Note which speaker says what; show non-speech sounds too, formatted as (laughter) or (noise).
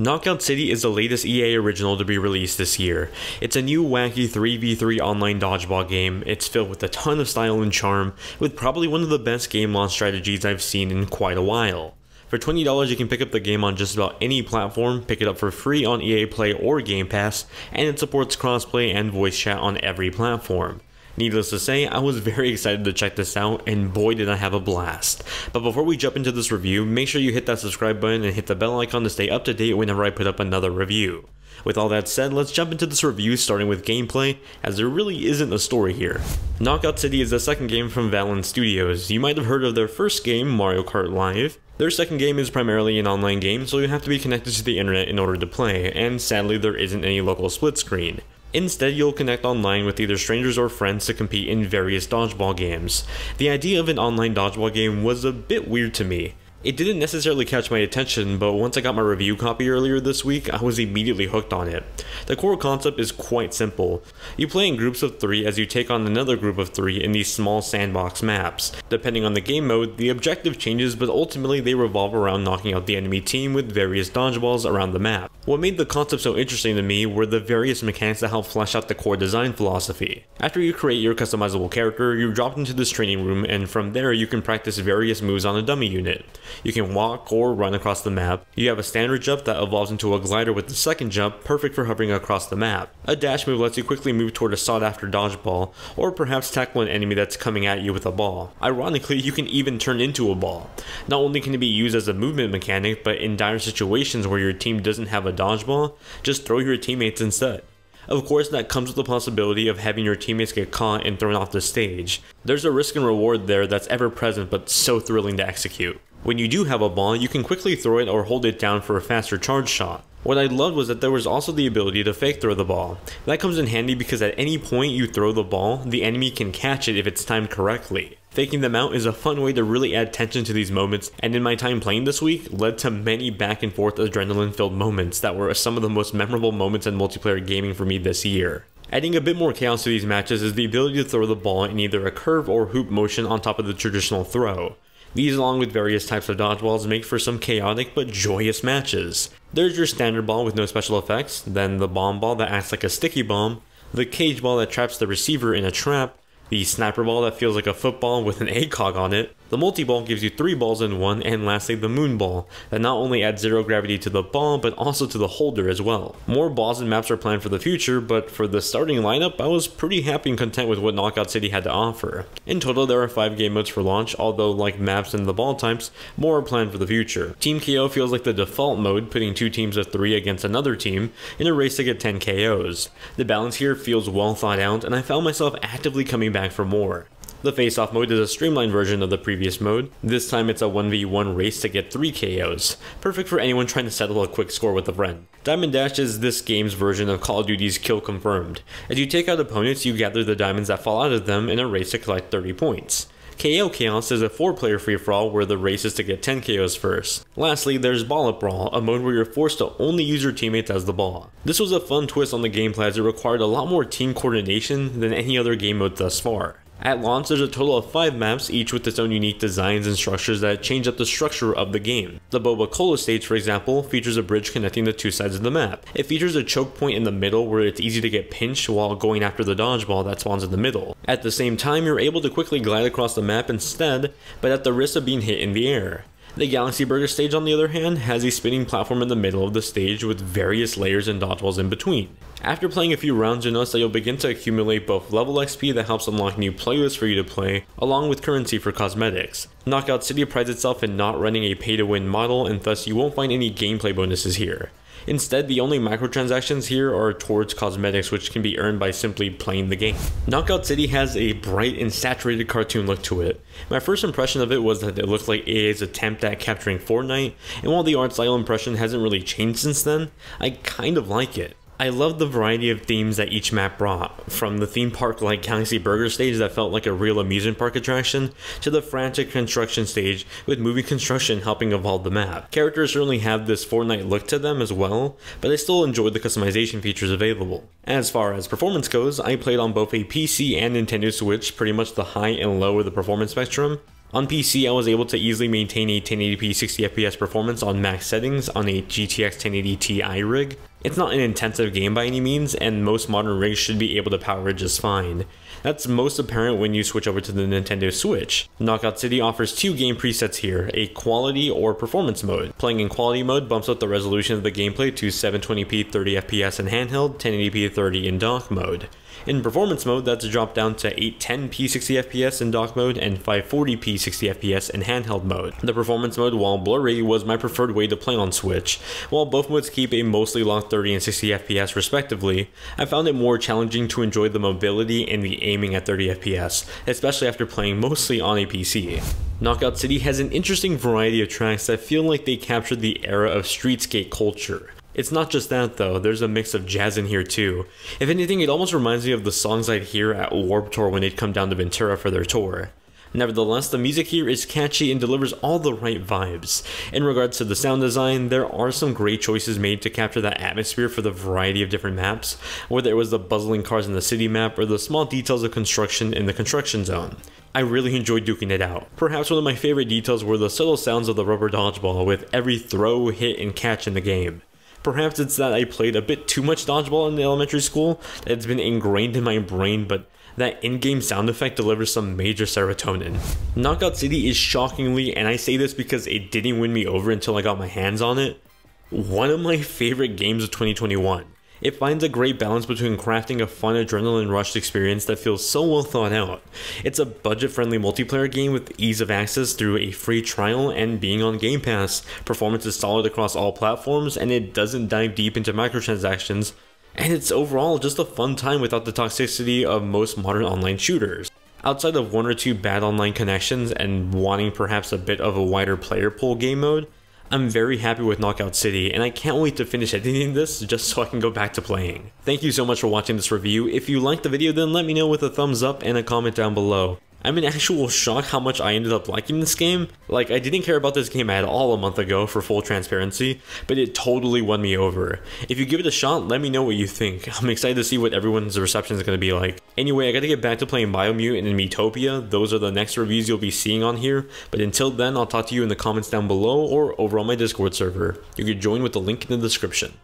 Speaker 1: Knockout City is the latest EA original to be released this year. It's a new wacky 3v3 online dodgeball game. It's filled with a ton of style and charm, with probably one of the best game launch strategies I've seen in quite a while. For $20 you can pick up the game on just about any platform, pick it up for free on EA Play or Game Pass, and it supports crossplay and voice chat on every platform. Needless to say, I was very excited to check this out, and boy did I have a blast. But before we jump into this review, make sure you hit that subscribe button and hit the bell icon to stay up to date whenever I put up another review. With all that said, let's jump into this review starting with gameplay, as there really isn't a story here. Knockout City is the second game from Velan Studios. You might have heard of their first game, Mario Kart Live. Their second game is primarily an online game, so you have to be connected to the internet in order to play, and sadly there isn't any local split screen. Instead, you'll connect online with either strangers or friends to compete in various dodgeball games. The idea of an online dodgeball game was a bit weird to me. It didn't necessarily catch my attention, but once I got my review copy earlier this week, I was immediately hooked on it. The core concept is quite simple. You play in groups of three as you take on another group of three in these small sandbox maps. Depending on the game mode, the objective changes, but ultimately they revolve around knocking out the enemy team with various dodgeballs around the map. What made the concept so interesting to me were the various mechanics that help flesh out the core design philosophy. After you create your customizable character, you're dropped into this training room, and from there you can practice various moves on a dummy unit. You can walk or run across the map. You have a standard jump that evolves into a glider with the second jump, perfect for hovering across the map. A dash move lets you quickly move toward a sought after dodgeball, or perhaps tackle an enemy that's coming at you with a ball. Ironically, you can even turn into a ball. Not only can it be used as a movement mechanic, but in dire situations where your team doesn't have a dodgeball, just throw your teammates instead. Of course, that comes with the possibility of having your teammates get caught and thrown off the stage. There's a risk and reward there that's ever present but so thrilling to execute. When you do have a ball, you can quickly throw it or hold it down for a faster charge shot. What I loved was that there was also the ability to fake throw the ball. That comes in handy because at any point you throw the ball, the enemy can catch it if it's timed correctly. Faking them out is a fun way to really add tension to these moments, and in my time playing this week, led to many back and forth adrenaline filled moments that were some of the most memorable moments in multiplayer gaming for me this year. Adding a bit more chaos to these matches is the ability to throw the ball in either a curve or hoop motion on top of the traditional throw. These along with various types of dodgeballs make for some chaotic but joyous matches. There's your standard ball with no special effects, then the bomb ball that acts like a sticky bomb, the cage ball that traps the receiver in a trap, the sniper ball that feels like a football with an ACOG on it, the multi-ball gives you 3 balls in one, and lastly the moon ball, that not only adds zero gravity to the ball, but also to the holder as well. More balls and maps are planned for the future, but for the starting lineup, I was pretty happy and content with what Knockout City had to offer. In total, there are 5 game modes for launch, although like maps and the ball types, more are planned for the future. Team KO feels like the default mode, putting two teams of 3 against another team, in a race to get 10 KOs. The balance here feels well thought out, and I found myself actively coming back for more. The face-off mode is a streamlined version of the previous mode. This time it's a 1v1 race to get 3 KOs, perfect for anyone trying to settle a quick score with a friend. Diamond Dash is this game's version of Call of Duty's Kill Confirmed. As you take out opponents, you gather the diamonds that fall out of them in a race to collect 30 points. KO Chaos is a 4 player free for all where the race is to get 10 KOs first. Lastly, there's Ball Up Brawl, a mode where you're forced to only use your teammates as the ball. This was a fun twist on the gameplay as it required a lot more team coordination than any other game mode thus far. At launch, there's a total of 5 maps, each with its own unique designs and structures that change up the structure of the game. The Boba Cola stage, for example, features a bridge connecting the two sides of the map. It features a choke point in the middle where it's easy to get pinched while going after the dodgeball that spawns in the middle. At the same time, you're able to quickly glide across the map instead, but at the risk of being hit in the air. The Galaxy Burger stage, on the other hand, has a spinning platform in the middle of the stage with various layers and dodgeballs in between. After playing a few rounds, you'll notice that you'll begin to accumulate both level XP that helps unlock new playlists for you to play, along with currency for cosmetics. Knockout City prides itself in not running a pay-to-win model, and thus you won't find any gameplay bonuses here. Instead, the only microtransactions here are towards cosmetics which can be earned by simply playing the game. Knockout City has a bright and saturated cartoon look to it. My first impression of it was that it looked like EA's attempt at capturing Fortnite, and while the art style impression hasn't really changed since then, I kind of like it. I loved the variety of themes that each map brought, from the theme park like Galaxy Burger stage that felt like a real amusement park attraction, to the frantic construction stage with moving construction helping evolve the map. Characters certainly have this Fortnite look to them as well, but I still enjoyed the customization features available. As far as performance goes, I played on both a PC and Nintendo Switch, pretty much the high and low of the performance spectrum. On PC, I was able to easily maintain a 1080p 60fps performance on max settings on a GTX 1080 Ti rig. It's not an intensive game by any means, and most modern rigs should be able to power it just fine. That's most apparent when you switch over to the Nintendo Switch. Knockout City offers two game presets here, a quality or performance mode. Playing in quality mode bumps up the resolution of the gameplay to 720p 30fps in handheld, 1080p 30 in dock mode. In performance mode, that's dropped down to 810p 60fps in dock mode and 540p 60fps in handheld mode. The performance mode, while blurry, was my preferred way to play on Switch. While both modes keep a mostly locked 30 and 60fps respectively, I found it more challenging to enjoy the mobility and the aiming at 30fps, especially after playing mostly on a PC. Knockout City has an interesting variety of tracks that feel like they captured the era of street skate culture. It's not just that though, there's a mix of jazz in here too. If anything, it almost reminds me of the songs I'd hear at Warped Tour when they'd come down to Ventura for their tour. Nevertheless, the music here is catchy and delivers all the right vibes. In regards to the sound design, there are some great choices made to capture that atmosphere for the variety of different maps, whether it was the bustling cars in the city map or the small details of construction in the construction zone. I really enjoyed duking it out. Perhaps one of my favorite details were the subtle sounds of the rubber dodgeball with every throw, hit, and catch in the game. Perhaps it's that I played a bit too much dodgeball in elementary school it's been ingrained in my brain, but that in-game sound effect delivers some major serotonin. Knockout City is shockingly, and I say this because it didn't win me over until I got my hands on it, one of my favorite games of 2021. It finds a great balance between crafting a fun adrenaline rushed experience that feels so well thought out. It's a budget friendly multiplayer game with ease of access through a free trial and being on Game Pass. Performance is solid across all platforms and it doesn't dive deep into microtransactions. And it's overall just a fun time without the toxicity of most modern online shooters. Outside of one or two bad online connections and wanting perhaps a bit of a wider player pool game mode, I'm very happy with Knockout City, and I can't wait to finish editing this just so I can go back to playing. Thank you so much for watching this review. If you liked the video, then let me know with a thumbs up and a comment down below. I'm in actual shock how much I ended up liking this game. Like, I didn't care about this game at all a month ago for full transparency, but it totally won me over. If you give it a shot, let me know what you think. (laughs) I'm excited to see what everyone's reception is going to be like. Anyway, I gotta get back to playing Biomutant and Miitopia. Those are the next reviews you'll be seeing on here, but until then, I'll talk to you in the comments down below or over on my Discord server. You can join with the link in the description.